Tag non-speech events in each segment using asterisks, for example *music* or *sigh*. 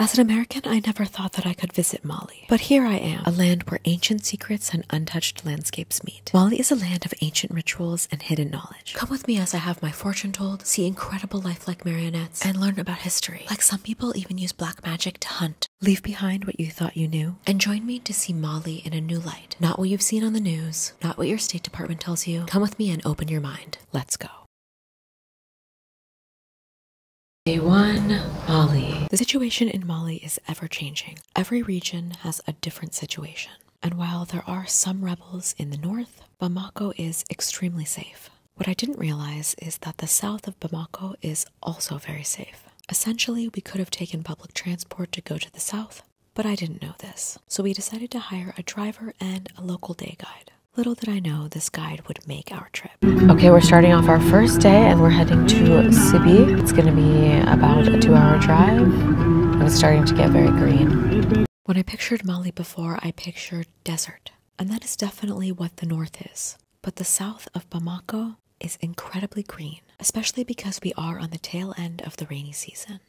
As an American, I never thought that I could visit Mali. But here I am, a land where ancient secrets and untouched landscapes meet. Mali is a land of ancient rituals and hidden knowledge. Come with me as I have my fortune told, see incredible lifelike marionettes, and learn about history. Like some people even use black magic to hunt. Leave behind what you thought you knew, and join me to see Mali in a new light. Not what you've seen on the news, not what your State Department tells you. Come with me and open your mind. Let's go. Day one, Mali. The situation in Mali is ever changing. Every region has a different situation. And while there are some rebels in the north, Bamako is extremely safe. What I didn't realize is that the south of Bamako is also very safe. Essentially, we could have taken public transport to go to the south, but I didn't know this. So we decided to hire a driver and a local day guide. Little did I know this guide would make our trip. Okay, we're starting off our first day and we're heading to Siby. It's gonna be about a two hour drive and it's starting to get very green. When I pictured Mali before, I pictured desert. And that is definitely what the north is. But the south of Bamako is incredibly green, especially because we are on the tail end of the rainy season.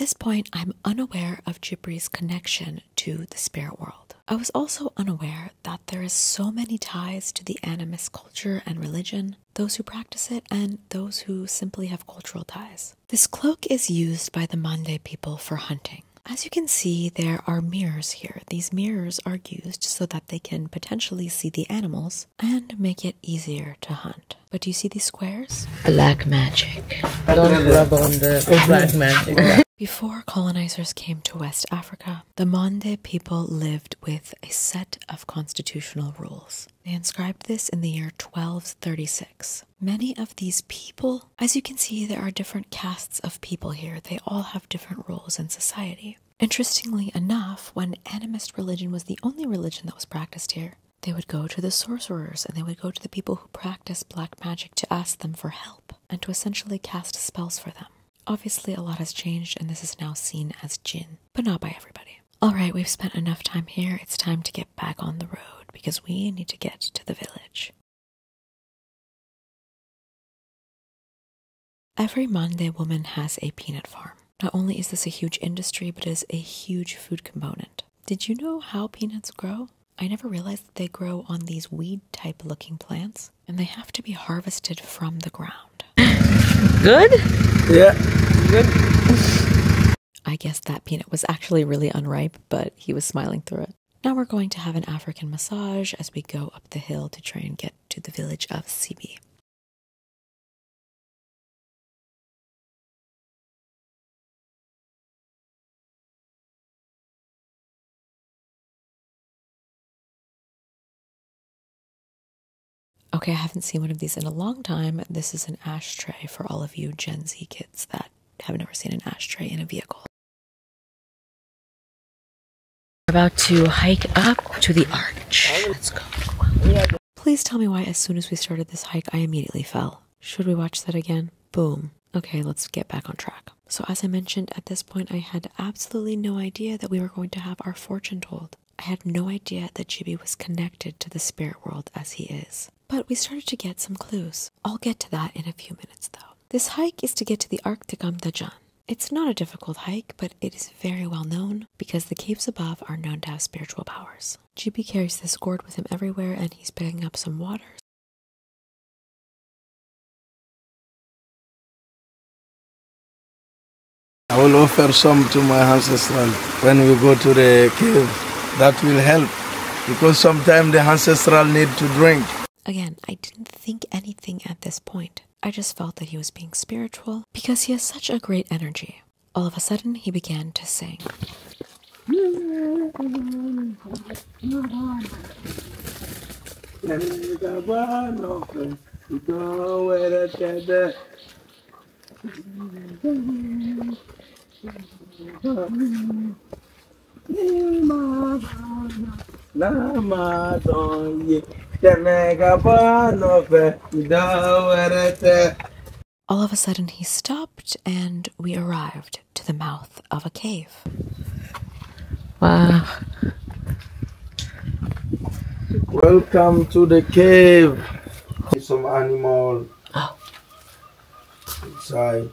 This point, I'm unaware of Jibri's connection to the spirit world. I was also unaware that there is so many ties to the animist culture and religion, those who practice it and those who simply have cultural ties. This cloak is used by the Mande people for hunting. As you can see, there are mirrors here. These mirrors are used so that they can potentially see the animals and make it easier to hunt. But do you see these squares? Black magic. Don't rub on the black magic. Before colonizers came to West Africa, the Mande people lived with a set of constitutional rules. They inscribed this in the year 1236. Many of these people, as you can see, there are different castes of people here. They all have different roles in society. Interestingly enough, when animist religion was the only religion that was practiced here, they would go to the sorcerers and they would go to the people who practice black magic to ask them for help and to essentially cast spells for them. Obviously, a lot has changed and this is now seen as jinn, but not by everybody. Alright, we've spent enough time here. It's time to get back on the road because we need to get to the village. Every Mande woman has a peanut farm. Not only is this a huge industry, but it is a huge food component. Did you know how peanuts grow? I never realized that they grow on these weed type looking plants, and they have to be harvested from the ground. Good? Yeah. Good. I guess that peanut was actually really unripe, but he was smiling through it. Now we're going to have an African massage as we go up the hill to try and get to the village of Siby. Okay, I haven't seen one of these in a long time. This is an ashtray for all of you Gen Z kids that have never seen an ashtray in a vehicle. We're about to hike up to the arch. Let's go. Please tell me why, as soon as we started this hike, I immediately fell. Should we watch that again? Boom. Okay, let's get back on track. So, as I mentioned, at this point, I had absolutely no idea that we were going to have our fortune told. I had no idea that Chibi was connected to the spirit world as he is. But we started to get some clues. I'll get to that in a few minutes, though. This hike is to get to the Arc de Kamadjan. It's not a difficult hike, but it is very well known because the caves above are known to have spiritual powers. GB carries this gourd with him everywhere and he's picking up some water. I will offer some to my ancestral when we go to the cave. That will help because sometimes the ancestral need to drink. Again, I didn't think anything at this point. I just felt that he was being spiritual because he has such a great energy. All of a sudden, he began to sing. All of a sudden, he stopped, and we arrived to the mouth of a cave. Wow. Welcome to the cave. Some animal oh. inside.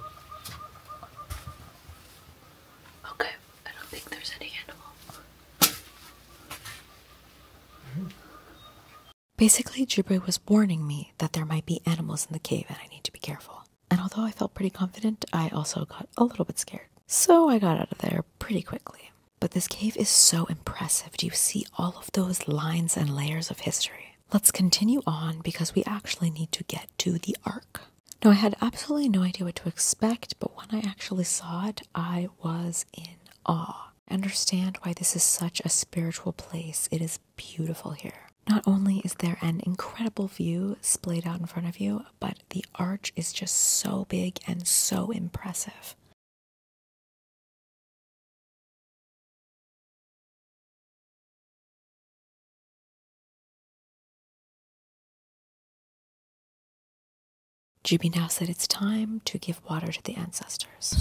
Basically, Jibril was warning me that there might be animals in the cave and I need to be careful. And although I felt pretty confident, I also got a little bit scared. So I got out of there pretty quickly. But this cave is so impressive. Do you see all of those lines and layers of history? Let's continue on because we actually need to get to the Ark. Now, I had absolutely no idea what to expect, but when I actually saw it, I was in awe. I understand why this is such a spiritual place. It is beautiful here. Not only is there an incredible view splayed out in front of you, but the arch is just so big and so impressive. Jibi now said it's time to give water to the ancestors.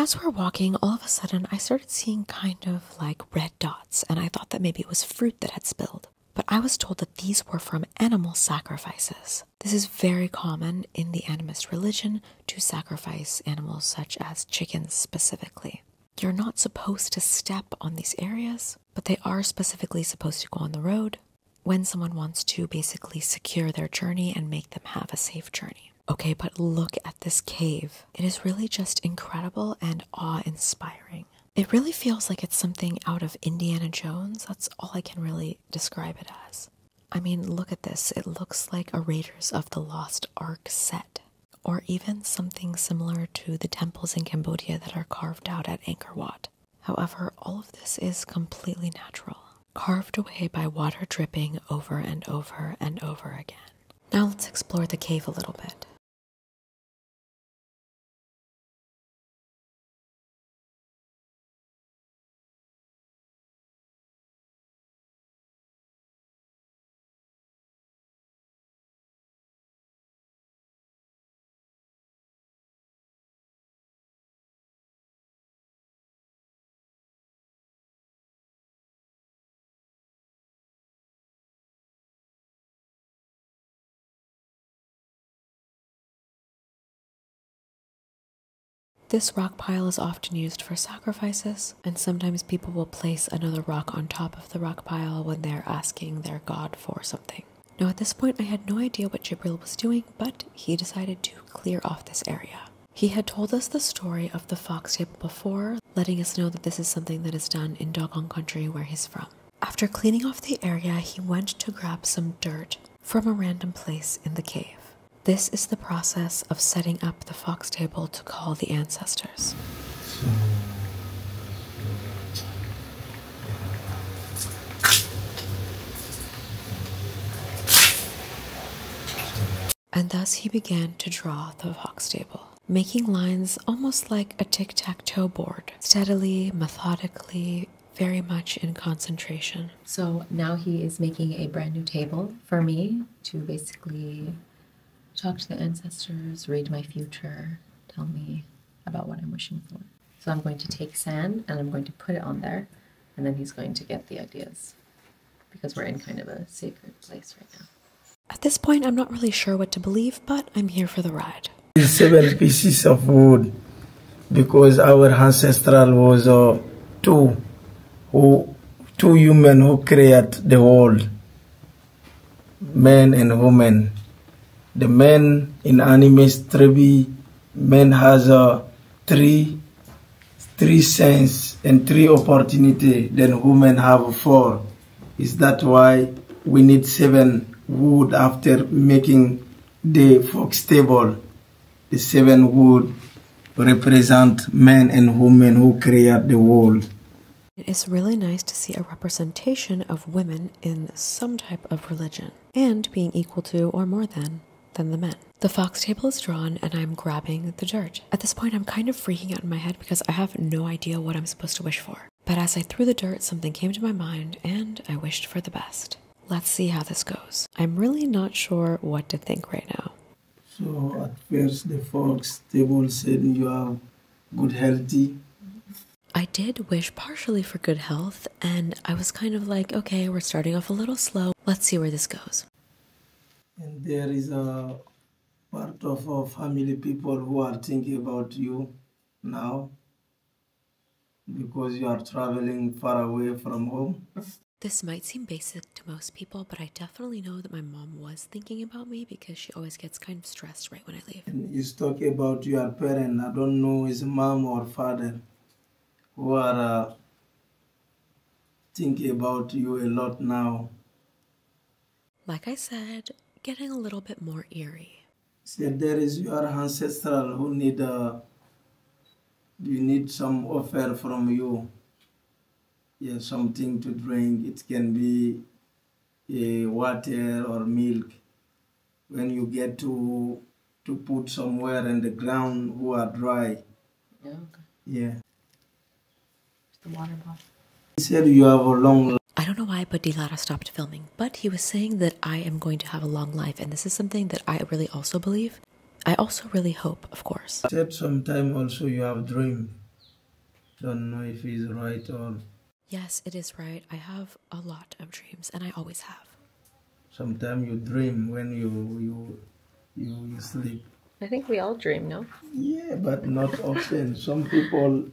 As we're walking, all of a sudden I started seeing kind of like red dots, and I thought that maybe it was fruit that had spilled. But I was told that these were from animal sacrifices. This is very common in the animist religion to sacrifice animals such as chickens specifically. You're not supposed to step on these areas, but they are specifically supposed to go on the road when someone wants to basically secure their journey and make them have a safe journey. Okay, but look at this cave. It is really just incredible and awe inspiring. It really feels like it's something out of Indiana Jones. That's all I can really describe it as. I mean, look at this. It looks like a Raiders of the Lost Ark set, or even something similar to the temples in Cambodia that are carved out at Angkor Wat. However, all of this is completely natural, carved away by water dripping over and over and over again. Now let's explore the cave a little bit. This rock pile is often used for sacrifices, and sometimes people will place another rock on top of the rock pile when they're asking their god for something. Now, at this point, I had no idea what Jibril was doing, but he decided to clear off this area. He had told us the story of the fox table before, letting us know that this is something that is done in Dogon country where he's from. After cleaning off the area, he went to grab some dirt from a random place in the cave. This is the process of setting up the fox table to call the ancestors. And thus he began to draw the fox table, making lines almost like a tic tac toe board, steadily, methodically, very much in concentration. So now he is making a brand new table for me to basically talk to the ancestors, read my future, tell me about what I'm wishing for. So I'm going to take sand and I'm going to put it on there, and then he's going to get the ideas because we're in kind of a sacred place right now. At this point, I'm not really sure what to believe, but I'm here for the ride. Seven pieces of wood because our ancestral was uh, two who two human who create the world men and women the man in animist tribe man has uh, three three sense and three opportunity then women have four. Is that why we need seven wood after making the fox table? The seven wood represent men and women who create the world. It is really nice to see a representation of women in some type of religion and being equal to or more than than the men. The fox table is drawn and I'm grabbing the dirt. At this point, I'm kind of freaking out in my head because I have no idea what I'm supposed to wish for. But as I threw the dirt, something came to my mind and I wished for the best. Let's see how this goes. I'm really not sure what to think right now. So at first the fox table said you are good healthy. I did wish partially for good health, and I was kind of like, okay, we're starting off a little slow. Let's see where this goes. And there is a part of our family people who are thinking about you now because you are traveling far away from home. This might seem basic to most people, but I definitely know that my mom was thinking about me because she always gets kind of stressed right when I leave. And you talk about your parent. I don't know his mom or father who are uh, thinking about you a lot now. Like I said, getting a little bit more eerie. Said there is your ancestral who need uh, you need some offer from you. Yeah, something to drink. It can be a water or milk. When you get to to put somewhere in the ground who are dry. Yeah, okay. Yeah. The water bottle. He said you have a long I don't know why, but Dilara stopped filming, but he was saying that I am going to have a long life, and this is something that I really also believe. I also really hope, of course. said sometime also you have dream. Don't know if it's right or Yes, it is right. I have a lot of dreams, and I always have. Sometimes you dream when you you you, you sleep. I think we all dream, no? Yeah, but not often. Some people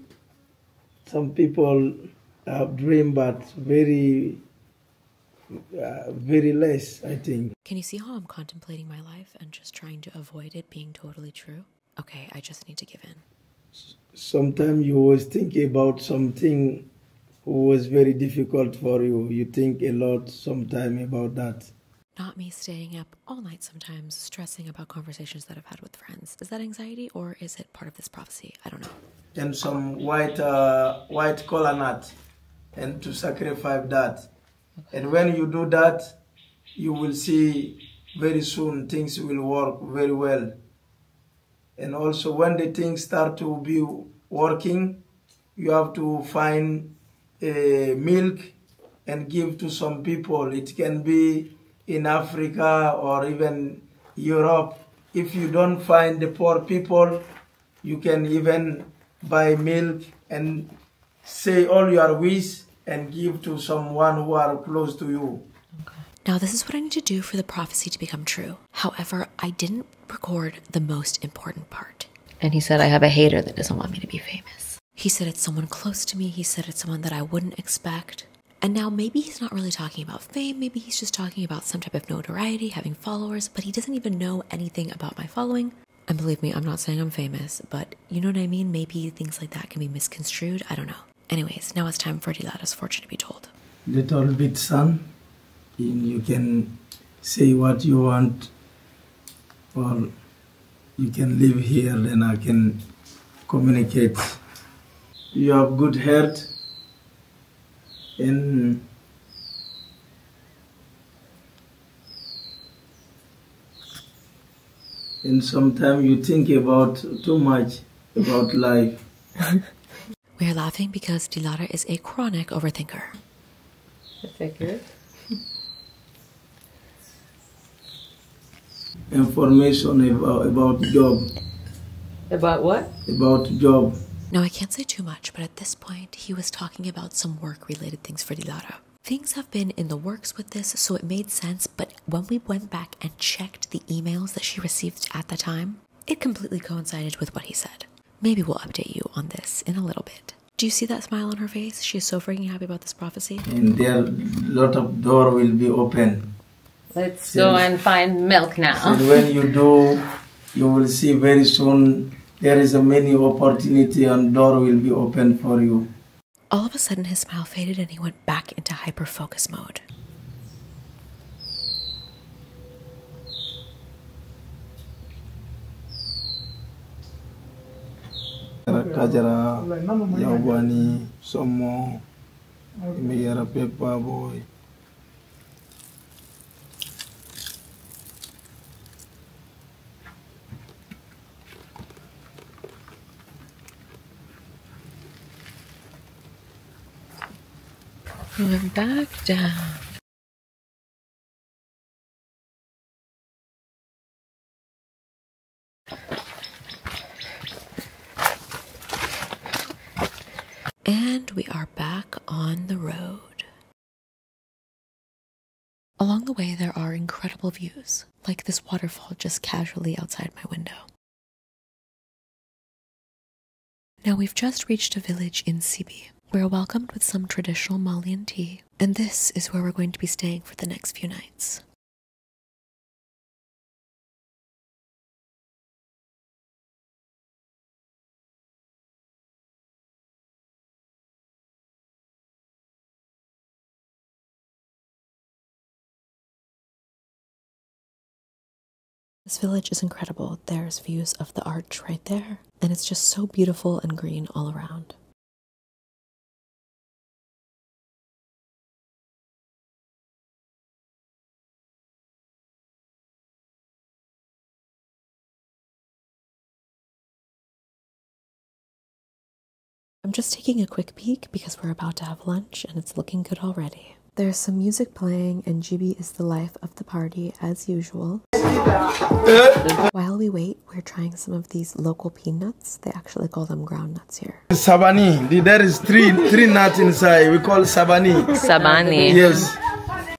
some people have dream but very uh, very less, I think. Can you see how I'm contemplating my life and just trying to avoid it being totally true? Okay, I just need to give in. Sometimes you always think about something who was very difficult for you. You think a lot sometimes about that. Not me staying up all night sometimes, stressing about conversations that I've had with friends. Is that anxiety or is it part of this prophecy? I don't know. and some white uh, white color nut and to sacrifice that. And when you do that you will see very soon things will work very well. And also when the things start to be working you have to find a milk and give to some people. It can be in africa or even europe. If you don't find the poor people you can even buy milk and say all your wish and give to someone who are close to you. Now, this is what I need to do for the prophecy to become true. However, I didn't record the most important part. And he said, I have a hater that doesn't want me to be famous. He said it's someone close to me, he said it's someone that I wouldn't expect. And now maybe he's not really talking about fame, maybe he's just talking about some type of notoriety, having followers, but he doesn't even know anything about my following. And believe me, I'm not saying I'm famous, but you know what I mean? Maybe things like that can be misconstrued. I don't know. Anyways, now it's time for Dilara's fortune to be told. Little bit son, you can say what you want, or you can live here, and I can communicate. You have good heart, and and sometimes you think about too much about life. *laughs* We are laughing because Dilara is a chronic overthinker. I figured. *laughs* Information about, about job, About what? about job. Now, I can't say too much, but at this point, he was talking about some work related things for Dilara. Things have been in the works with this, so it made sense, but when we went back and checked the emails that she received at the time, it completely coincided with what he said. Maybe we'll update you on this in a little bit. Do you see that smile on her face? She is so freaking happy about this prophecy. and there lot of door will be open. Let's go and find milk now. And when you do, you will see very soon there is a many opportunity and door will be open for you. All of a sudden, his smile faded and he went back into hyper focus mode. tajara yawbani somo mi yara peppa boy We're back down. Along the way, there are incredible views, like this waterfall just casually outside my window. Now we've just reached a village in Siby. We're welcomed with some traditional Malian tea, and this is where we're going to be staying for the next few nights. This village is incredible. There's views of the arch right there, and it's just so beautiful and green all around. I'm just taking a quick peek because we're about to have lunch and it's looking good already. There's some music playing, and Gibi is the life of the party as usual. While we wait, we're trying some of these local peanuts. They actually call them ground nuts here. Sabani. There is three three nuts inside. We call sabani. Sabani. Yes.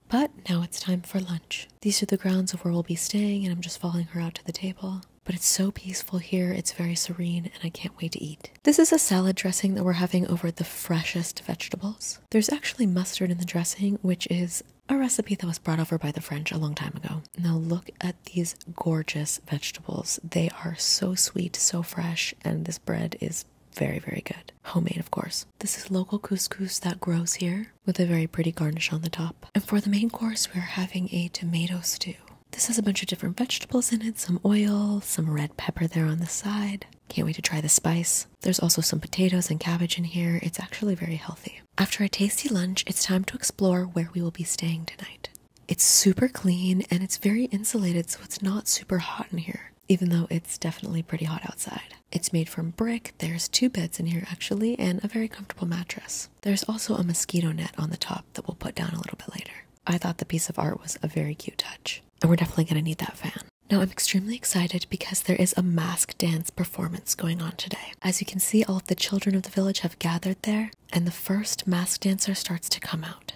But now it's time for lunch. These are the grounds of where we'll be staying, and I'm just following her out to the table. But it's so peaceful here, it's very serene, and I can't wait to eat. This is a salad dressing that we're having over the freshest vegetables. There's actually mustard in the dressing, which is a recipe that was brought over by the French a long time ago. Now look at these gorgeous vegetables. They are so sweet, so fresh, and this bread is very, very good. Homemade, of course. This is local couscous that grows here with a very pretty garnish on the top. And for the main course, we're having a tomato stew. This has a bunch of different vegetables in it, some oil, some red pepper there on the side. Can't wait to try the spice. There's also some potatoes and cabbage in here. It's actually very healthy. After a tasty lunch, it's time to explore where we will be staying tonight. It's super clean and it's very insulated, so it's not super hot in here, even though it's definitely pretty hot outside. It's made from brick, there's two beds in here actually, and a very comfortable mattress. There's also a mosquito net on the top that we'll put down a little bit later. I thought the piece of art was a very cute touch, and we're definitely gonna need that fan. Now, I'm extremely excited because there is a mask dance performance going on today. As you can see, all of the children of the village have gathered there, and the first mask dancer starts to come out.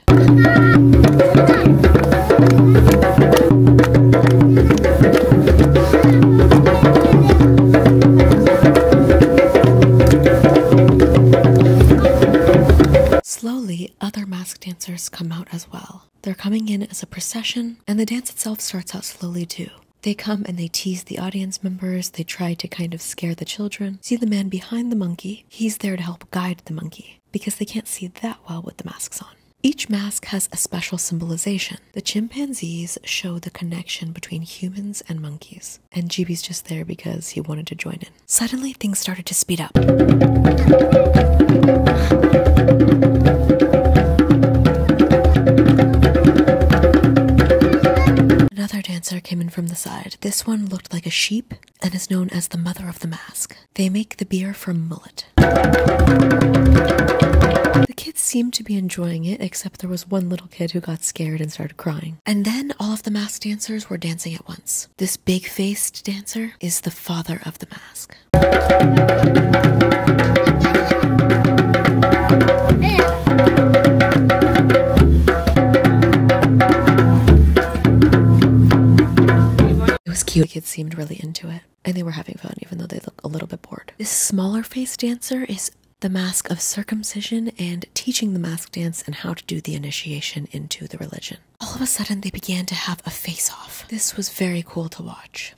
Coming in as a procession, and the dance itself starts out slowly too. They come and they tease the audience members, they try to kind of scare the children. See the man behind the monkey? He's there to help guide the monkey because they can't see that well with the masks on. Each mask has a special symbolization. The chimpanzees show the connection between humans and monkeys, and Gibi's just there because he wanted to join in. Suddenly, things started to speed up. Came in from the side. This one looked like a sheep and is known as the mother of the mask. They make the beer from millet. The kids seemed to be enjoying it, except there was one little kid who got scared and started crying. And then all of the mask dancers were dancing at once. This big faced dancer is the father of the mask. Cute. The kids seemed really into it, and they were having fun, even though they look a little bit bored. This smaller face dancer is the mask of circumcision and teaching the mask dance and how to do the initiation into the religion. All of a sudden, they began to have a face off. This was very cool to watch.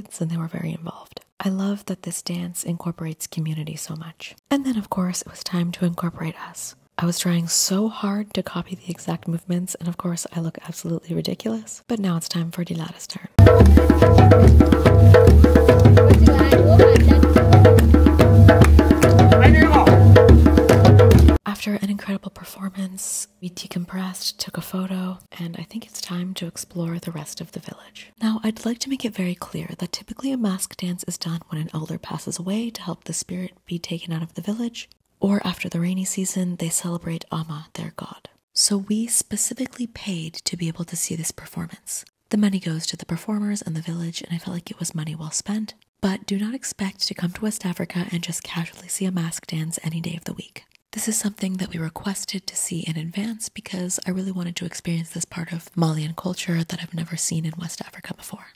Kids, and they were very involved. I love that this dance incorporates community so much. And then, of course, it was time to incorporate us. I was trying so hard to copy the exact movements, and of course, I look absolutely ridiculous. But now it's time for Dilara's turn. After an incredible performance, we decompressed, took a photo, and I think it's time to explore the rest of the village. Now, I'd like to make it very clear that typically a mask dance is done when an elder passes away to help the spirit be taken out of the village, or after the rainy season, they celebrate Amma, their god. So we specifically paid to be able to see this performance. The money goes to the performers and the village, and I felt like it was money well spent. But do not expect to come to West Africa and just casually see a mask dance any day of the week. This is something that we requested to see in advance because I really wanted to experience this part of Malian culture that I've never seen in West Africa before.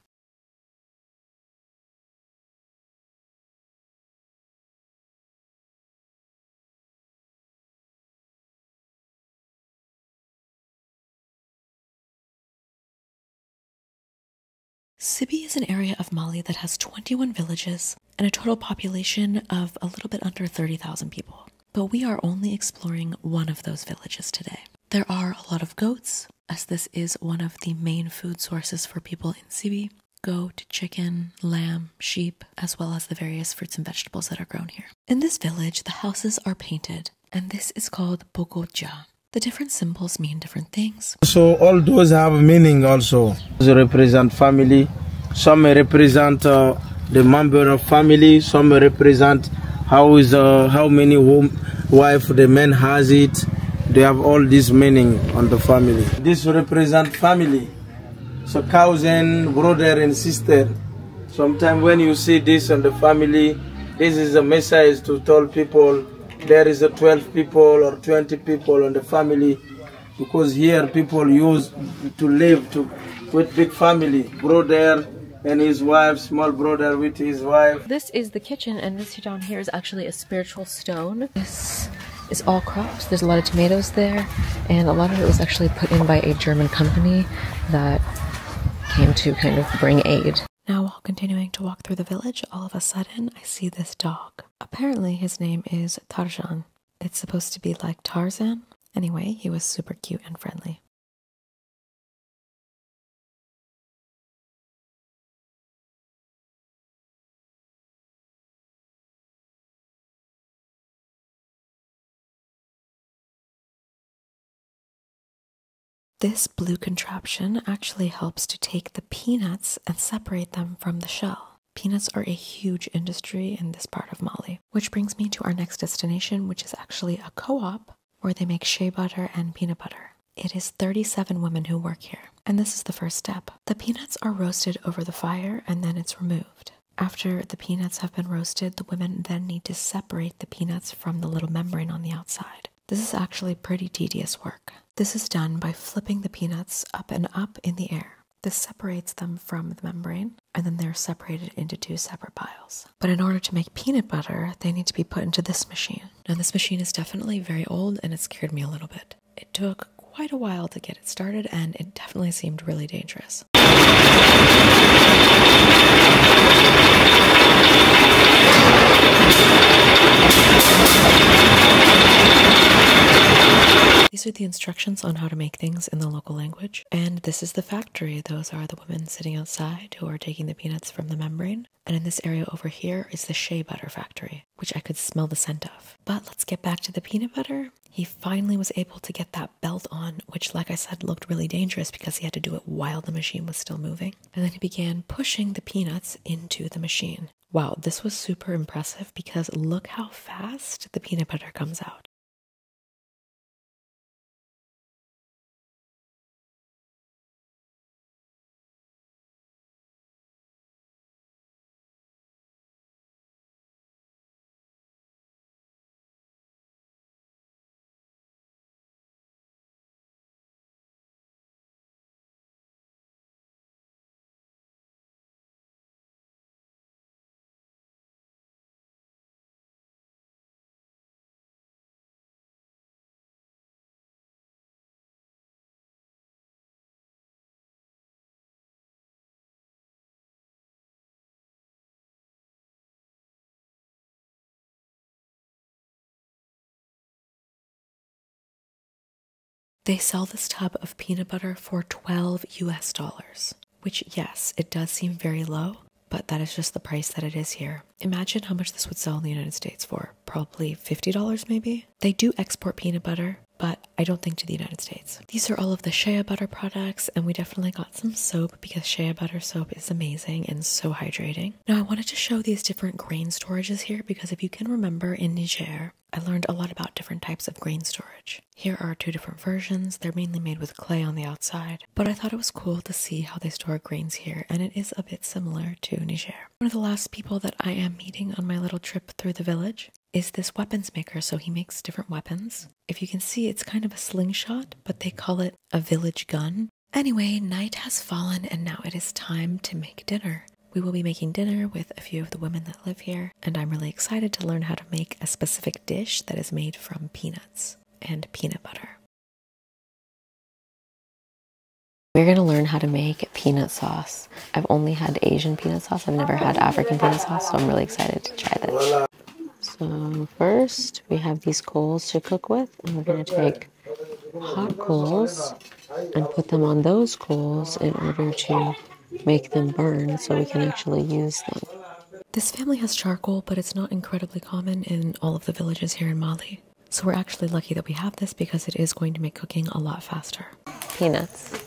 Siby is an area of Mali that has 21 villages and a total population of a little bit under 30,000 people. But we are only exploring one of those villages today. There are a lot of goats, as this is one of the main food sources for people in Siby goat, chicken, lamb, sheep, as well as the various fruits and vegetables that are grown here. In this village, the houses are painted, and this is called Bogoja. The different symbols mean different things. So all those have meaning also. They represent family. Some represent uh, the member of family. Some represent how is uh, how many home wife the man has it. They have all this meaning on the family. This represent family. So cousin, brother and sister. Sometimes when you see this on the family, this is a message to tell people there is a 12 people or 20 people on the family because here people use to live to with big family brother and his wife small brother with his wife This is the kitchen, and this down here is actually a spiritual stone. This is all crops. There's a lot of tomatoes there, and a lot of it was actually put in by a German company that came to kind of bring aid. Now, while continuing to walk through the village, all of a sudden I see this dog. Apparently, his name is Tarzan. It's supposed to be like Tarzan. Anyway, he was super cute and friendly. This blue contraption actually helps to take the peanuts and separate them from the shell. Peanuts are a huge industry in this part of Mali, which brings me to our next destination, which is actually a co op where they make shea butter and peanut butter. It is 37 women who work here, and this is the first step. The peanuts are roasted over the fire and then it's removed. After the peanuts have been roasted, the women then need to separate the peanuts from the little membrane on the outside. This is actually pretty tedious work. This is done by flipping the peanuts up and up in the air. This separates them from the membrane, and then they're separated into two separate piles. But in order to make peanut butter, they need to be put into this machine. Now, this machine is definitely very old, and it scared me a little bit. It took quite a while to get it started, and it definitely seemed really dangerous. These are the instructions on how to make things in the local language. And this is the factory. Those are the women sitting outside who are taking the peanuts from the membrane. And in this area over here is the shea butter factory, which I could smell the scent of. But let's get back to the peanut butter. He finally was able to get that belt on, which, like I said, looked really dangerous because he had to do it while the machine was still moving. And then he began pushing the peanuts into the machine. Wow, this was super impressive because look how fast the peanut butter comes out. They sell this tub of peanut butter for 12 US dollars, which, yes, it does seem very low, but that is just the price that it is here. Imagine how much this would sell in the United States for. Probably $50 maybe. They do export peanut butter, but I don't think to the United States. These are all of the shea butter products, and we definitely got some soap because shea butter soap is amazing and so hydrating. Now, I wanted to show these different grain storages here because if you can remember in Niger, I learned a lot about different types of grain storage. Here are two different versions. They're mainly made with clay on the outside, but I thought it was cool to see how they store grains here, and it is a bit similar to Niger. One of the last people that I am meeting on my little trip through the village is this weapons maker. So he makes different weapons. If you can see, it's kind of a slingshot, but they call it a village gun. Anyway, night has fallen and now it is time to make dinner. We will be making dinner with a few of the women that live here, and I'm really excited to learn how to make a specific dish that is made from peanuts and peanut butter. We're going to learn how to make peanut sauce. I've only had Asian peanut sauce. I've never had African peanut sauce, so I'm really excited to try this. So first we have these coals to cook with and we're going to take hot coals and put them on those coals in order to make them burn so we can actually use them. This family has charcoal, but it's not incredibly common in all of the villages here in Mali. So we're actually lucky that we have this because it is going to make cooking a lot faster. Peanuts.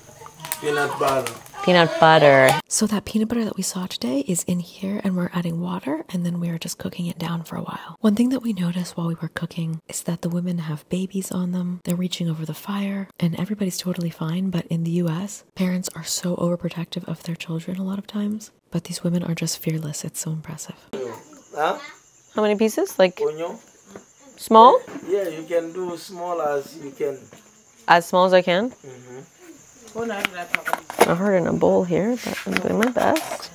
Peanut butter. Peanut butter. So that peanut butter that we saw today is in here and we're adding water and then we are just cooking it down for a while. One thing that we noticed while we were cooking is that the women have babies on them. They're reaching over the fire and everybody's totally fine. But in the US, parents are so overprotective of their children a lot of times. But these women are just fearless. It's so impressive. Huh? How many pieces? Like small? Yeah, you can do small as you can. As small as I can. Mm-hmm. I heard in a bowl here, but I'm doing my best.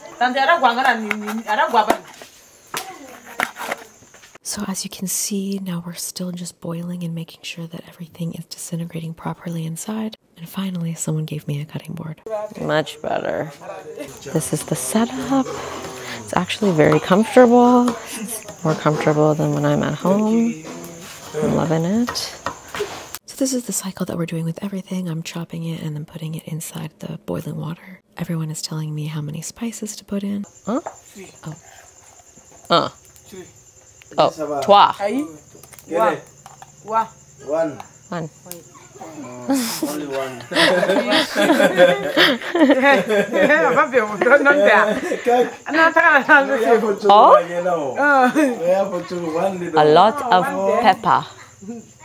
So as you can see, now we're still just boiling and making sure that everything is disintegrating properly inside. And finally, someone gave me a cutting board. Much better. This is the setup. It's actually very comfortable. More comfortable than when I'm at home. I'm loving it. So this is the cycle that we're doing with everything. I'm chopping it and then putting it inside the boiling water. Everyone is telling me how many spices to put in. Huh? Oh. Uh. Oh, trois. Get it? Wa. One. One. Only one. Vabbè, non te. Non te Oh? Oh? We have to one little A lot of pepper. *laughs*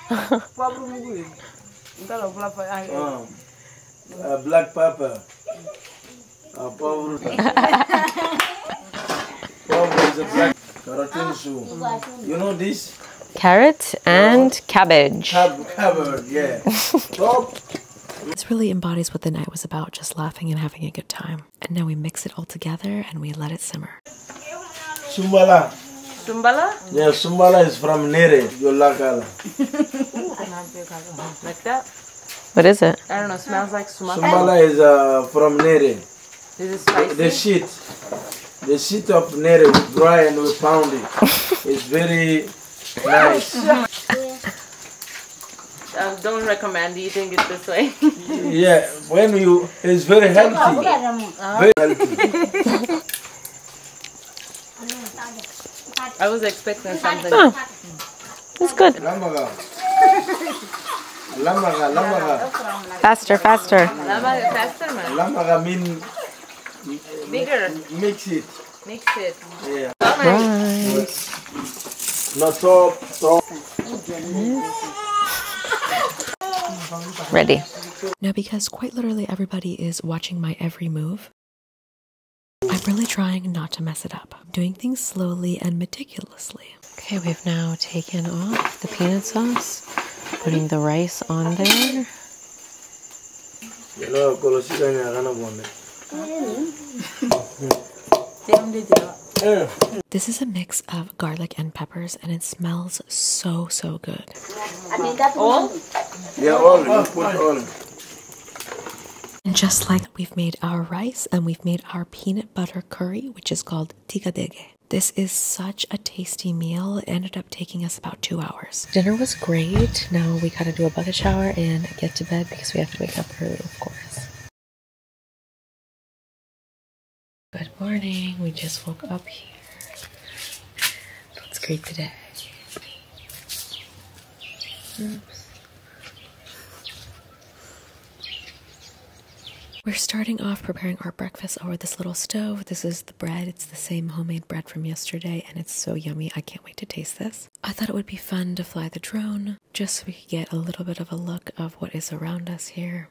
Black pepper. Uh, power. power is a black carrot soup. You know this? Carrot and cabbage. Cab covered, yeah. *laughs* This really embodies what the night was about, just laughing and having a good time. And now we mix it all together and we let it simmer. Sumbala. Sumbala? Yeah, Sumbala is from Nere, Yolakala. Like that? What is it? I don't know, smells like sumac. Sumbala is uh, from Nere. This is it spicy? The sheet. The sheet of Nere we dry and we pound it. *laughs* It's very nice. *laughs* Um, don't recommend eating it this way. *laughs* Yeah, when you, it's very healthy. Very healthy. I was expecting something. Oh, It's good. Lamaga. Lamaga, lamaga. Faster, faster. Lama, faster man. Lamaga mean Bigger. mix it. Mix it. Yeah. Right. Not top, top. Ready. Now, because quite literally everybody is watching my every move, I'm really trying not to mess it up. I'm doing things slowly and meticulously. Okay, we've now taken off the peanut sauce, putting the rice on there. You know, kolosika ni agana bonde. *laughs* This is a mix of garlic and peppers, and it smells so, so good. All? Yeah, all, you put all. And just like we've made our rice and we've made our peanut butter curry, which is called tigadege. This is such a tasty meal. It ended up taking us about two hours. Dinner was great. Now we gotta do a bucket shower and get to bed because we have to wake up early, of course. Good morning. We just woke up here. Looks great today. Oops. We're starting off preparing our breakfast over this little stove. This is the bread. It's the same homemade bread from yesterday, and it's so yummy. I can't wait to taste this. I thought it would be fun to fly the drone just so we could get a little bit of a look of what is around us here.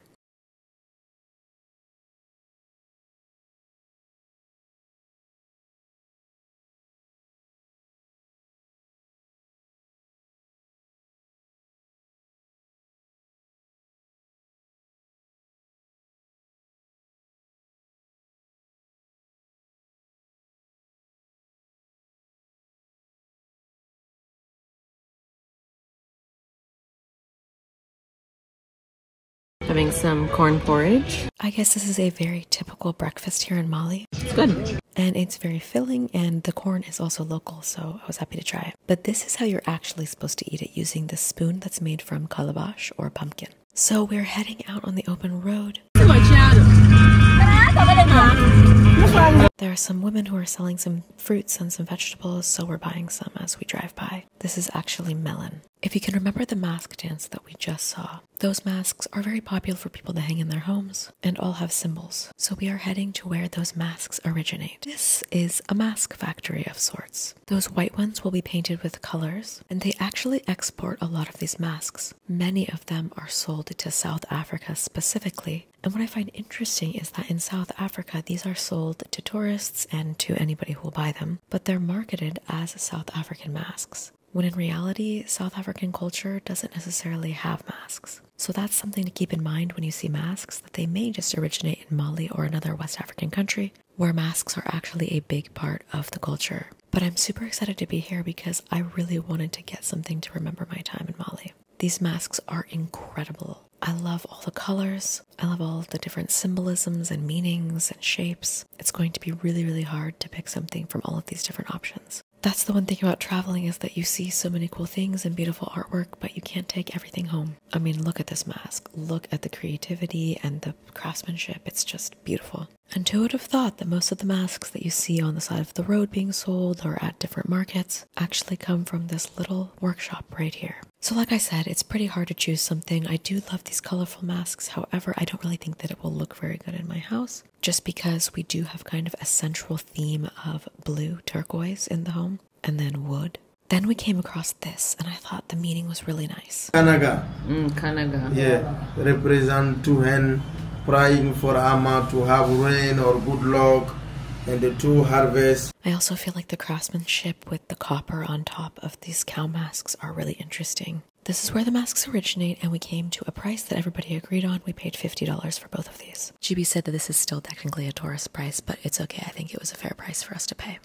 Some corn porridge. I guess this is a very typical breakfast here in Mali. It's good. And it's very filling, and the corn is also local, so I was happy to try it. But this is how you're actually supposed to eat it using the spoon that's made from calabash or pumpkin. So we're heading out on the open road. There are some women who are selling some fruits and some vegetables, so we're buying some as we drive by. This is actually melon. If you can remember the mask dance that we just saw, those masks are very popular for people to hang in their homes and all have symbols. So we are heading to where those masks originate. This is a mask factory of sorts. Those white ones will be painted with colors, and they actually export a lot of these masks. Many of them are sold to South Africa specifically. And what I find interesting is that in South Africa, these are sold to tourists and to anybody who will buy them, but they're marketed as South African masks when in reality, South African culture doesn't necessarily have masks. So that's something to keep in mind when you see masks, that they may just originate in Mali or another West African country where masks are actually a big part of the culture. But I'm super excited to be here because I really wanted to get something to remember my time in Mali. These masks are incredible. I love all the colors. I love all the different symbolisms and meanings and shapes. It's going to be really, really hard to pick something from all of these different options. That's the one thing about traveling is that you see so many cool things and beautiful artwork, but you can't take everything home. I mean, look at this mask. Look at the creativity and the craftsmanship. It's just beautiful. And who would have thought that most of the masks that you see on the side of the road being sold or at different markets actually come from this little workshop right here? So, like I said, it's pretty hard to choose something. I do love these colorful masks. However, I don't really think that it will look very good in my house just because we do have kind of a central theme of blue turquoise in the home and then wood. Then we came across this, and I thought the meaning was really nice. Kanaga, Mm, Kanaga. yeah, represent two hen praying for Amma to have rain or good luck and the two harvest. I also feel like the craftsmanship with the copper on top of these cow masks are really interesting. This is where the masks originate, and we came to a price that everybody agreed on. We paid $50 for both of these. GB said that this is still technically a tourist price, but it's okay. I think it was a fair price for us to pay.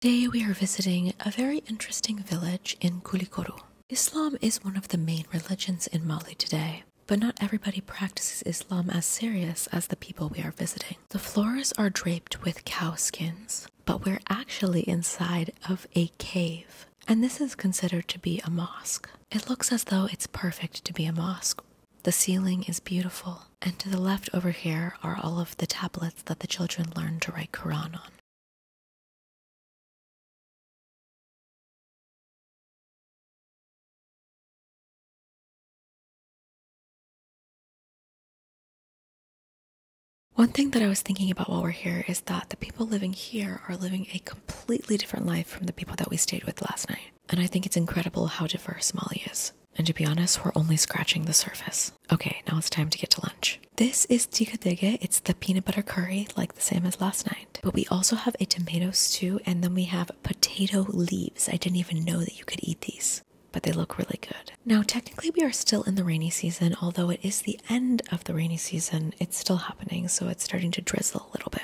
Today we are visiting a very interesting village in Kulikoro. Islam is one of the main religions in Mali today, but not everybody practices Islam as serious as the people we are visiting. The floors are draped with cow skins, but we're actually inside of a cave, and this is considered to be a mosque. It looks as though it's perfect to be a mosque. The ceiling is beautiful, and to the left over here are all of the tablets that the children learn to write Quran on. One thing that I was thinking about while we're here is that the people living here are living a completely different life from the people that we stayed with last night. And I think it's incredible how diverse Mali is. And to be honest, we're only scratching the surface. Okay, now it's time to get to lunch. This is tigadege. It's the peanut butter curry, like the same as last night. But we also have a tomato stew, and then we have potato leaves. I didn't even know that you could eat these but they look really good. Now, technically, we are still in the rainy season, although it is the end of the rainy season, it's still happening, so it's starting to drizzle a little bit.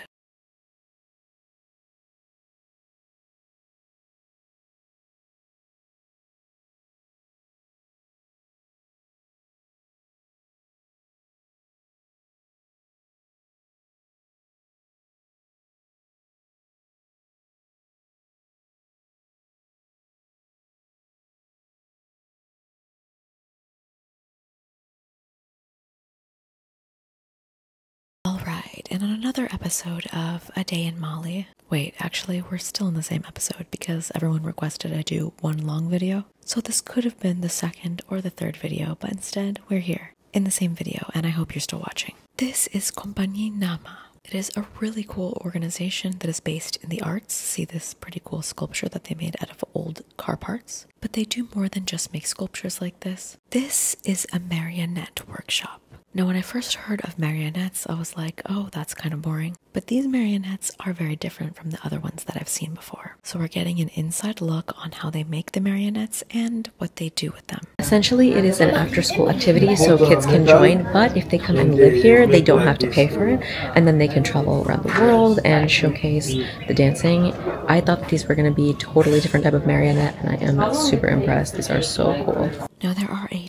On another episode of A Day in Mali. Wait, actually, we're still in the same episode because everyone requested I do one long video. So this could have been the second or the third video, but instead, we're here in the same video, and I hope you're still watching. This is Compagnie Nama. It is a really cool organization that is based in the arts. See this pretty cool sculpture that they made out of old car parts? But they do more than just make sculptures like this. This is a marionette workshop. Now, when I first heard of marionettes, I was like, oh, that's kind of boring. But these marionettes are very different from the other ones that I've seen before. So we're getting an inside look on how they make the marionettes and what they do with them. Essentially, it is an after school activity so kids can join, but if they come and live here, they don't have to pay for it. And then they can travel around the world and showcase the dancing. I thought these were going to be totally different type of marionette, and I am super impressed. These are so cool. Now, there are a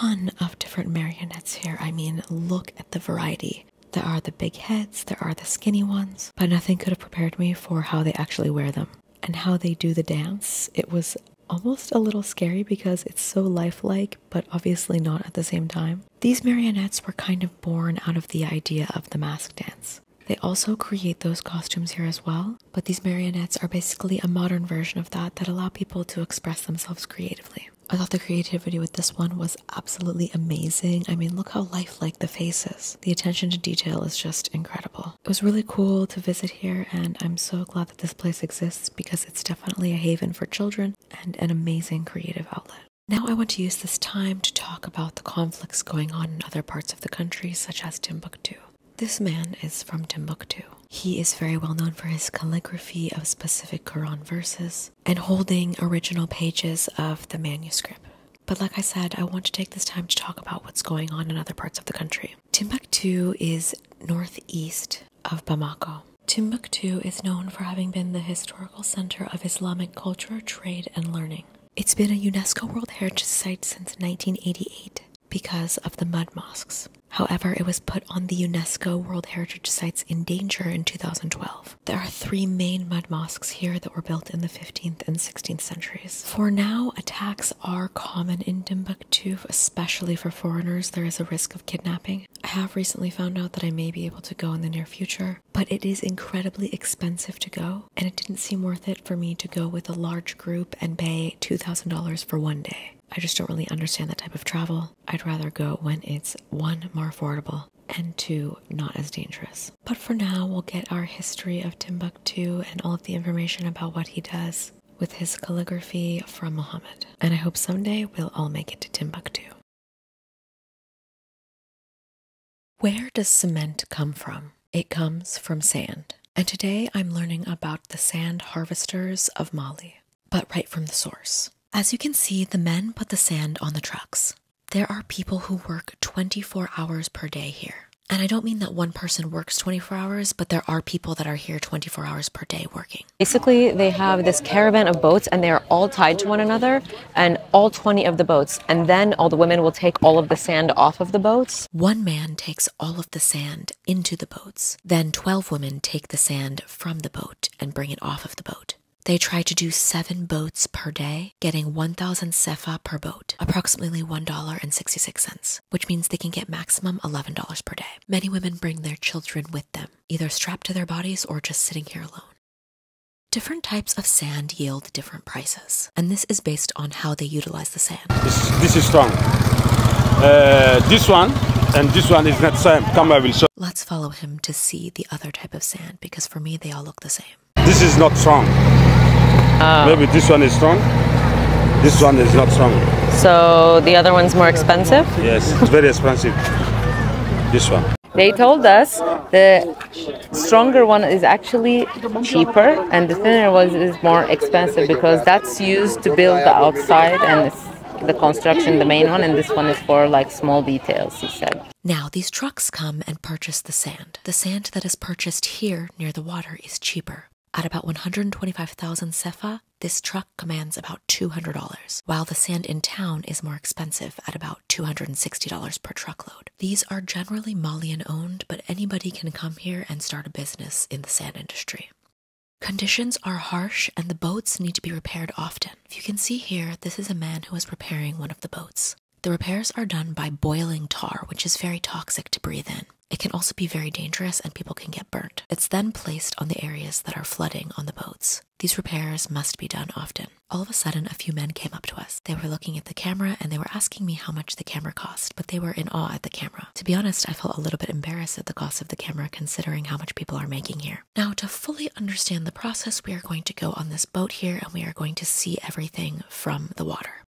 ton of different marionettes here. I mean, look at the variety. There are the big heads, there are the skinny ones, but nothing could have prepared me for how they actually wear them and how they do the dance. It was almost a little scary because it's so lifelike, but obviously not at the same time. These marionettes were kind of born out of the idea of the mask dance. They also create those costumes here as well, but these marionettes are basically a modern version of that that allow people to express themselves creatively. I thought the creativity with this one was absolutely amazing. I mean, look how lifelike the face is. The attention to detail is just incredible. It was really cool to visit here, and I'm so glad that this place exists because it's definitely a haven for children and an amazing creative outlet. Now, I want to use this time to talk about the conflicts going on in other parts of the country, such as Timbuktu. This man is from Timbuktu. He is very well known for his calligraphy of specific Quran verses and holding original pages of the manuscript. But like I said, I want to take this time to talk about what's going on in other parts of the country. Timbuktu is northeast of Bamako. Timbuktu is known for having been the historical center of Islamic culture, trade, and learning. It's been a UNESCO World Heritage Site since 1988 because of the mud mosques. However, it was put on the UNESCO World Heritage Sites in danger in 2012. There are three main mud mosques here that were built in the 15th and 16th centuries. For now, attacks are common in Timbuktu, especially for foreigners. There is a risk of kidnapping. I have recently found out that I may be able to go in the near future, but it is incredibly expensive to go, and it didn't seem worth it for me to go with a large group and pay $2,000 for one day. I just don't really understand that type of travel. I'd rather go when it's one, more affordable, and two, not as dangerous. But for now, we'll get our history of Timbuktu and all of the information about what he does with his calligraphy from Muhammad. And I hope someday we'll all make it to Timbuktu. Where does cement come from? It comes from sand. And today I'm learning about the sand harvesters of Mali, but right from the source. As you can see, the men put the sand on the trucks. There are people who work 24 hours per day here. And I don't mean that one person works 24 hours, but there are people that are here 24 hours per day working. Basically, they have this caravan of boats and they are all tied to one another and all 20 of the boats. And then all the women will take all of the sand off of the boats. One man takes all of the sand into the boats. Then 12 women take the sand from the boat and bring it off of the boat. They try to do seven boats per day, getting 1,000 CFA per boat, approximately $1.66, which means they can get maximum $11 per day. Many women bring their children with them, either strapped to their bodies or just sitting here alone. Different types of sand yield different prices, and this is based on how they utilize the sand. This, this is strong. Uh, this one and this one is not same. Come, I will show. Let's follow him to see the other type of sand because for me they all look the same. This is not strong. Oh. Maybe this one is strong. This one is not strong. So the other one's more expensive? Yes, it's very expensive. This one. They told us the stronger one is actually cheaper and the thinner one is more expensive because that's used to build the outside and it's the construction, the main one, and this one is for like small details, he said. Now, these trucks come and purchase the sand. The sand that is purchased here near the water is cheaper. At about 125,000 CFA, this truck commands about $200, while the sand in town is more expensive at about $260 per truckload. These are generally Malian owned, but anybody can come here and start a business in the sand industry. Conditions are harsh and the boats need to be repaired often. If you can see here, this is a man who is repairing one of the boats. The repairs are done by boiling tar, which is very toxic to breathe in. It can also be very dangerous and people can get burnt. It's then placed on the areas that are flooding on the boats. These repairs must be done often. All of a sudden, a few men came up to us. They were looking at the camera and they were asking me how much the camera cost, but they were in awe at the camera. To be honest, I felt a little bit embarrassed at the cost of the camera considering how much people are making here. Now, to fully understand the process, we are going to go on this boat here and we are going to see everything from the water.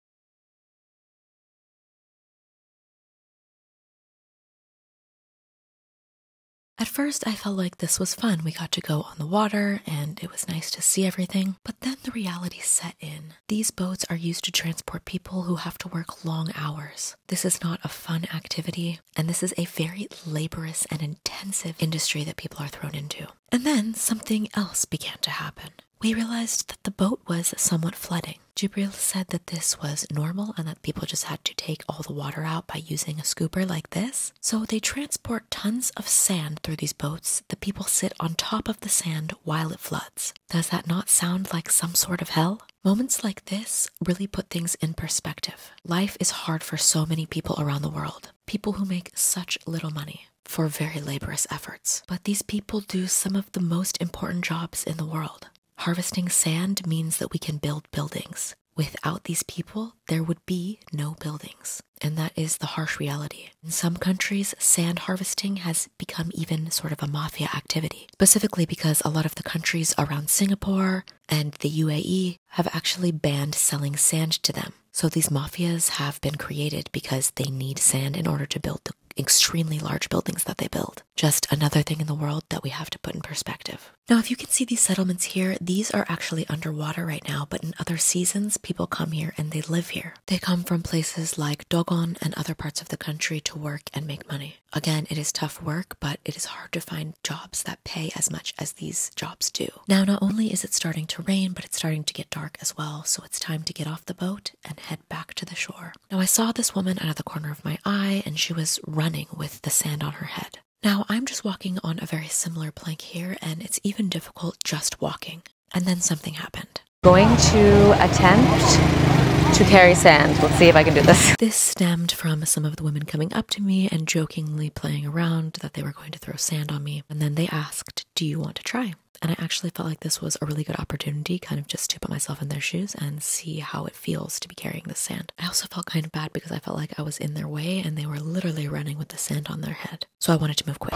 At first, I felt like this was fun. We got to go on the water and it was nice to see everything. But then the reality set in. These boats are used to transport people who have to work long hours. This is not a fun activity, and this is a very laborious and intensive industry that people are thrown into. And then something else began to happen we realized that the boat was somewhat flooding. Jibril said that this was normal and that people just had to take all the water out by using a scooper like this. So they transport tons of sand through these boats. The people sit on top of the sand while it floods. Does that not sound like some sort of hell? Moments like this really put things in perspective. Life is hard for so many people around the world, people who make such little money for very laborious efforts. But these people do some of the most important jobs in the world. Harvesting sand means that we can build buildings. Without these people, there would be no buildings. And that is the harsh reality. In some countries, sand harvesting has become even sort of a mafia activity, specifically because a lot of the countries around Singapore and the UAE have actually banned selling sand to them. So these mafias have been created because they need sand in order to build the extremely large buildings that they build. Just another thing in the world that we have to put in perspective. Now, if you can see these settlements here, these are actually underwater right now, but in other seasons, people come here and they live here. They come from places like Dogon and other parts of the country to work and make money. Again, it is tough work, but it is hard to find jobs that pay as much as these jobs do. Now, not only is it starting to rain, but it's starting to get dark as well, so it's time to get off the boat and head back to the shore. Now, I saw this woman out of the corner of my eye, and she was running with the sand on her head. Now, I'm just walking on a very similar plank here, and it's even difficult just walking. And then something happened. Going to attempt to carry sand. Let's see if I can do this. This stemmed from some of the women coming up to me and jokingly playing around that they were going to throw sand on me. And then they asked, Do you want to try? And I actually felt like this was a really good opportunity, kind of just to put myself in their shoes and see how it feels to be carrying the sand. I also felt kind of bad because I felt like I was in their way and they were literally running with the sand on their head. So I wanted to move quick.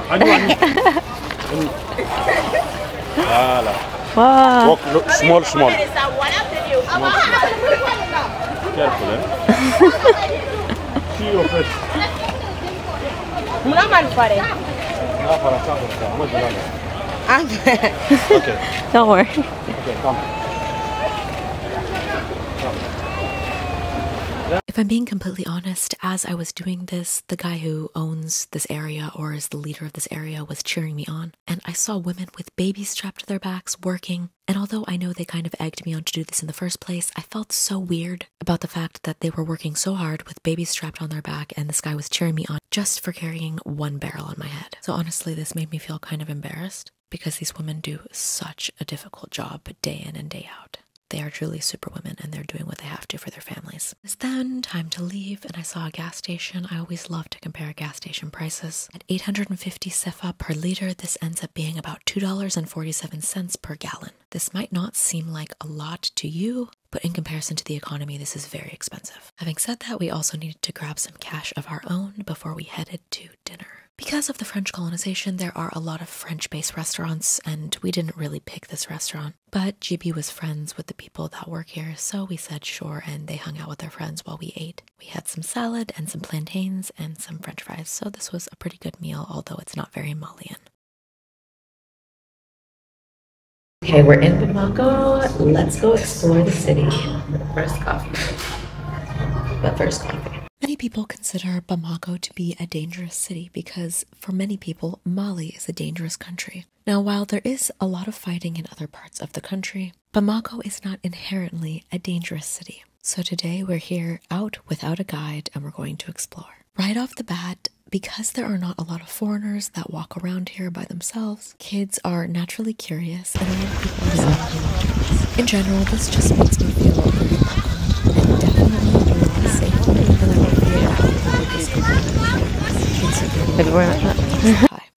*laughs* Wow. Walk look, small, small. Careful, eh? See your face. Ah, para acá, para acá. Muy. Okay, Don't worry. okay, come. If I'm being completely honest, as I was doing this, the guy who owns this area or is the leader of this area was cheering me on. And I saw women with babies strapped to their backs working. And although I know they kind of egged me on to do this in the first place, I felt so weird about the fact that they were working so hard with babies strapped on their back and this guy was cheering me on just for carrying one barrel on my head. So honestly, this made me feel kind of embarrassed because these women do such a difficult job day in and day out. They are truly superwomen and they're doing what they have to for their families. It's then time to leave, and I saw a gas station. I always love to compare gas station prices. At 850 CFA per liter, this ends up being about $2.47 per gallon. This might not seem like a lot to you, but in comparison to the economy, this is very expensive. Having said that, we also needed to grab some cash of our own before we headed to. Because of the French colonization, there are a lot of French based restaurants, and we didn't really pick this restaurant. But GB was friends with the people that work here, so we said sure, and they hung out with their friends while we ate. We had some salad and some plantains and some french fries, so this was a pretty good meal, although it's not very Malian. Okay, we're in Bamako. Let's go explore the city. First coffee. But first coffee. Many people consider Bamako to be a dangerous city because, for many people, Mali is a dangerous country. Now, while there is a lot of fighting in other parts of the country, Bamako is not inherently a dangerous city. So today we're here out without a guide and we're going to explore. Right off the bat, because there are not a lot of foreigners that walk around here by themselves, kids are naturally curious and a lot of people are In general, this just makes me feel very welcome and definitely a lot safer than I would feel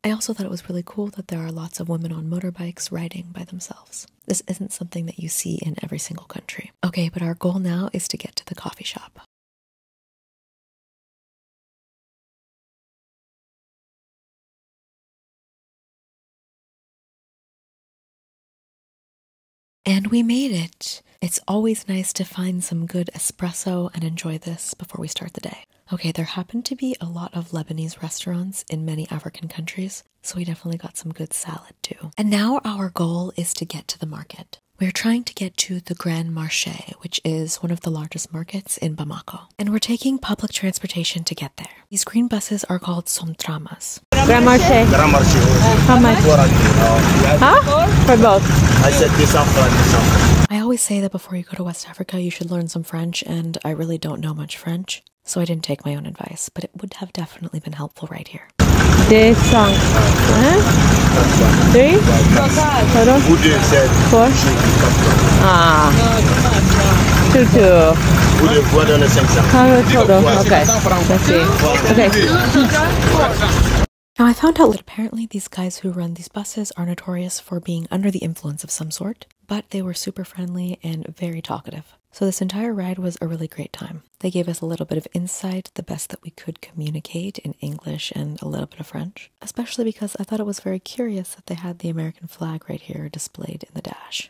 I also thought it was really cool that there are lots of women on motorbikes riding by themselves. This isn't something that you see in every single country. Okay, but our goal now is to get to the coffee shop. And we made it. It's always nice to find some good espresso and enjoy this before we start the day. Okay, there happen to be a lot of Lebanese restaurants in many African countries, so we definitely got some good salad too. And now our goal is to get to the market. We're trying to get to the Grand Marché, which is one of the largest markets in Bamako. And we're taking public transportation to get there. These green buses are called Sotramas. Grand Marché. Grand Marché. How much? Huh? For both. I said this after this. I always say that before you go to West Africa, you should learn some French, and I really don't know much French, so I didn't take my own advice, but it would have definitely been helpful right here. This song. Huh? Three? Total? Who did said? Four? Ah. Two, two. Who did what on the same song? How total? Okay. Let's see. Okay. Now, I found out that apparently these guys who run these buses are notorious for being under the influence of some sort, but they were super friendly and very talkative. So, this entire ride was a really great time. They gave us a little bit of insight, the best that we could communicate in English and a little bit of French, especially because I thought it was very curious that they had the American flag right here displayed in the dash.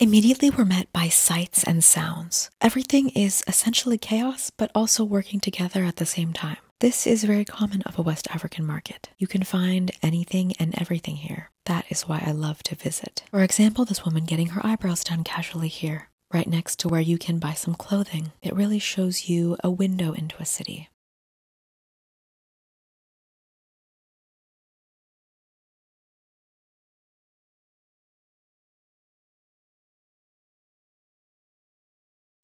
Immediately, we're met by sights and sounds. Everything is essentially chaos, but also working together at the same time. This is very common of a West African market. You can find anything and everything here. That is why I love to visit. For example, this woman getting her eyebrows done casually here, right next to where you can buy some clothing. It really shows you a window into a city.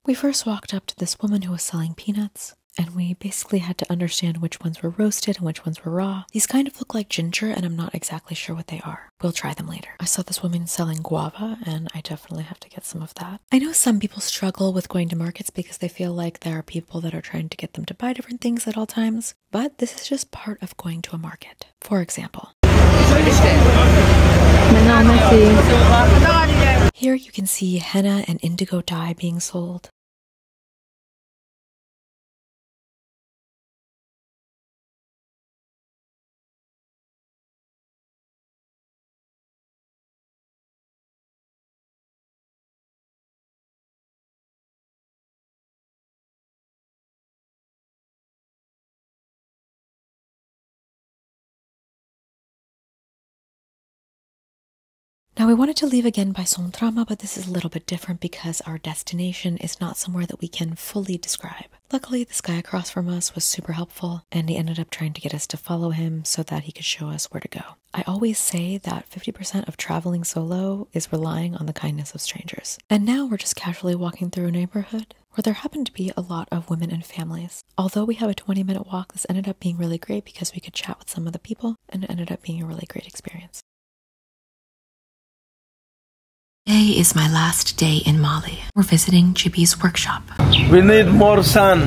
We first walked up to this woman who was selling peanuts, and we basically had to understand which ones were roasted and which ones were raw. These kind of look like ginger, and I'm not exactly sure what they are. We'll try them later. I saw this woman selling guava, and I definitely have to get some of that. I know some people struggle with going to markets because they feel like there are people that are trying to get them to buy different things at all times, but this is just part of going to a market. For example, here you can see henna and indigo dye being sold. Now, we wanted to leave again by Sotrama, but this is a little bit different because our destination is not somewhere that we can fully describe. Luckily, this guy across from us was super helpful, and he ended up trying to get us to follow him so that he could show us where to go. I always say that 50% of traveling solo is relying on the kindness of strangers. And now we're just casually walking through a neighborhood where there happened to be a lot of women and families. Although we have a 20 minute walk, this ended up being really great because we could chat with some of the people, and it ended up being a really great experience. Today is my last day in Mali. We're visiting Chibi's workshop. We need more sun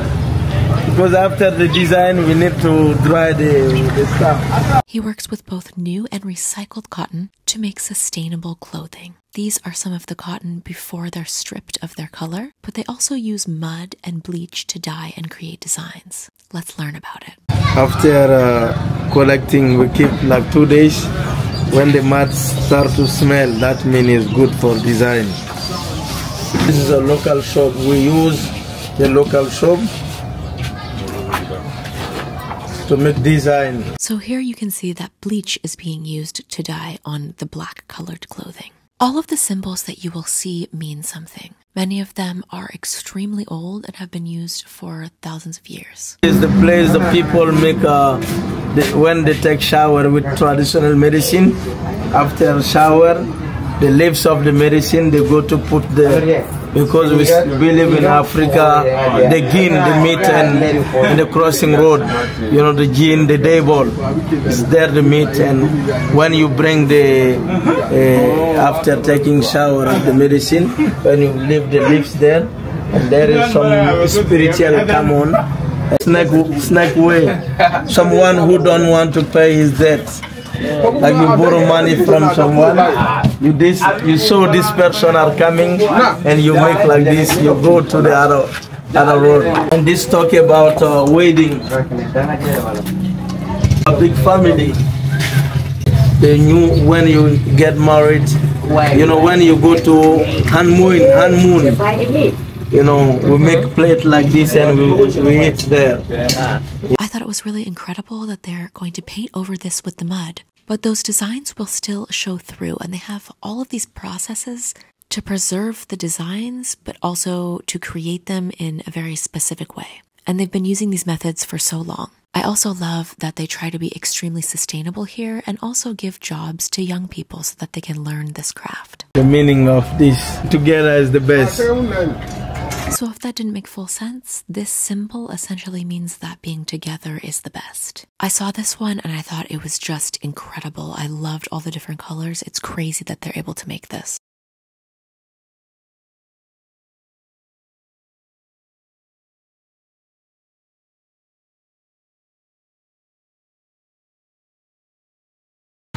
because after the design we need to dry the, the stuff. He works with both new and recycled cotton to make sustainable clothing. These are some of the cotton before they're stripped of their color, but they also use mud and bleach to dye and create designs. Let's learn about it. After uh, collecting we keep like two days When the mud start to smell, that means it's good for design. This is a local shop. We use the local shop to make design. So here you can see that bleach is being used to dye on the black colored clothing. All of the symbols that you will see mean something. Many of them are extremely old and have been used for thousands of years. It's the place the people make uh, the, when they take shower with traditional medicine. After shower, the leaves of the medicine they go to put the because we, we live in Africa, the jinn, the meat, and in the crossing road, you know, the jinn, the devil, is there the meat, and when you bring the, uh, after taking shower of the medicine, when you leave the leaves there, and there is some spiritual come on, snake, snack way, someone who don't want to pay his debt like you borrow money from someone you this you saw this person are coming and you make like this you go to the other other road. And this talk about uh, wedding. A big family. They knew when you get married. You know when you go to honeymoon honeymoon you know we make plate like this and we, we eat there I thought it was really incredible that they're going to paint over this with the mud, but those designs will still show through and they have all of these processes to preserve the designs, but also to create them in a very specific way. And they've been using these methods for so long. I also love that they try to be extremely sustainable here and also give jobs to young people so that they can learn this craft. the meaning of this together is the best So, if that didn't make full sense, this symbol essentially means that being together is the best. I saw this one and I thought it was just incredible. I loved all the different colors. It's crazy that they're able to make this.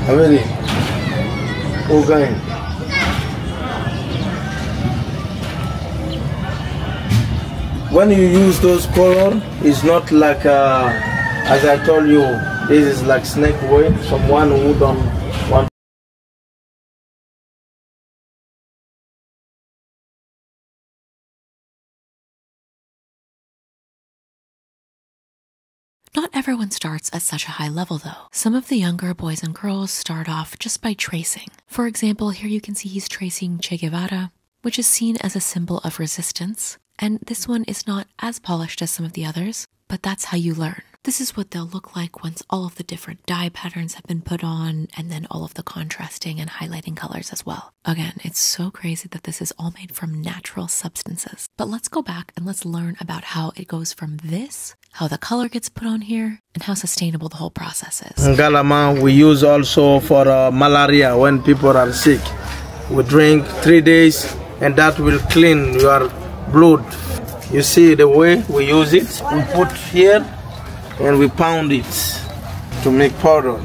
Ready? Okay. When you use those color, it's not like uh, as I told you. This is like snake way. Someone who don't want. Not everyone starts at such a high level though. Some of the younger boys and girls start off just by tracing. For example, here you can see he's tracing Che Guevara, which is seen as a symbol of resistance. And this one is not as polished as some of the others, but that's how you learn. This is what they'll look like once all of the different dye patterns have been put on, and then all of the contrasting and highlighting colors as well. Again, it's so crazy that this is all made from natural substances. But let's go back and let's learn about how it goes from this, how the color gets put on here, and how sustainable the whole process is. Ngalama we use also for uh, malaria when people are sick. We drink three days, and that will clean your blood. You see the way we use it. We put here, and we pound it to make powder.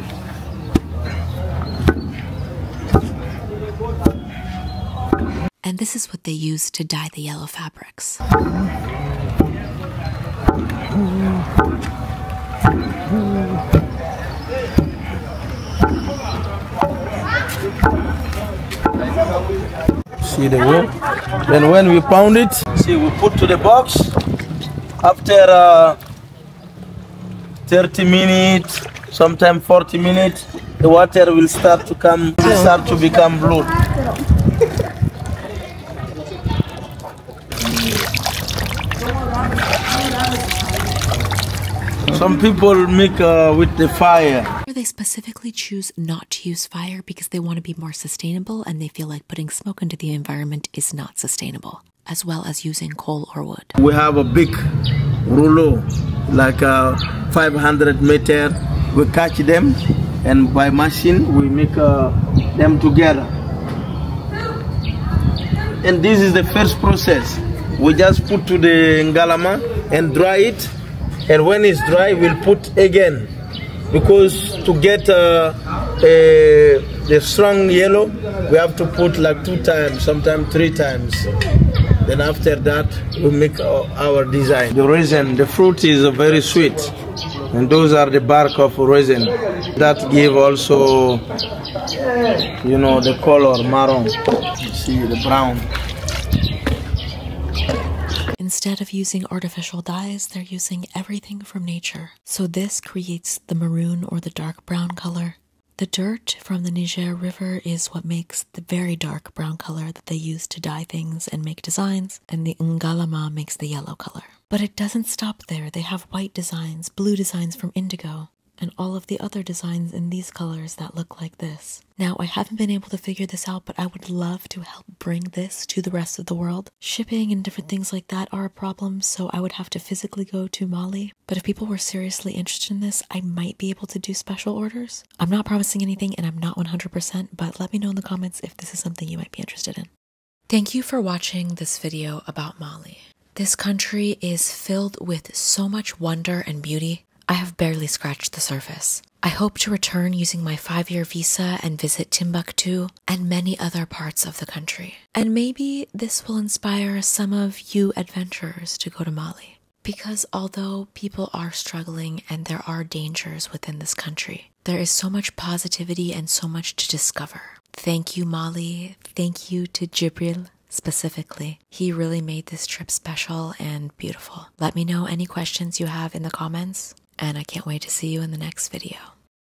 And this is what they use to dye the yellow fabrics. See the way? Then when we pound it, see we put to the box. After uh, 30 minutes, sometime 40 minutes, the water will start to come, start to become blood. Some people make uh, with the fire. They specifically choose not to use fire because they want to be more sustainable and they feel like putting smoke into the environment is not sustainable, as well as using coal or wood. We have a big rouleau, like uh, 500 meter. We catch them, and by machine we make uh, them together. And this is the first process. We just put to the ngalama and dry it, and when it's dry, we'll put again. Because to get uh, a, the strong yellow, we have to put like two times, sometimes three times. Then after that, we make our, design. The reason the fruit is very sweet. And those are the bark of resin that give also, you know, the color maroon. You see the brown. Instead of using artificial dyes, they're using everything from nature. So this creates the maroon or the dark brown color. The dirt from the Niger River is what makes the very dark brown color that they use to dye things and make designs, and the Ngalama makes the yellow color. But it doesn't stop there. They have white designs, blue designs from indigo, and all of the other designs in these colors that look like this. Now, I haven't been able to figure this out, but I would love to help bring this to the rest of the world. Shipping and different things like that are a problem, so I would have to physically go to Mali. But if people were seriously interested in this, I might be able to do special orders. I'm not promising anything and I'm not 100%, but let me know in the comments if this is something you might be interested in. Thank you for watching this video about Mali. This country is filled with so much wonder and beauty. I have barely scratched the surface. I hope to return using my five year visa and visit Timbuktu and many other parts of the country. And maybe this will inspire some of you adventurers to go to Mali. Because although people are struggling and there are dangers within this country, there is so much positivity and so much to discover. Thank you, Mali. Thank you to Jibril specifically. He really made this trip special and beautiful. Let me know any questions you have in the comments, and I can't wait to see you in the next video.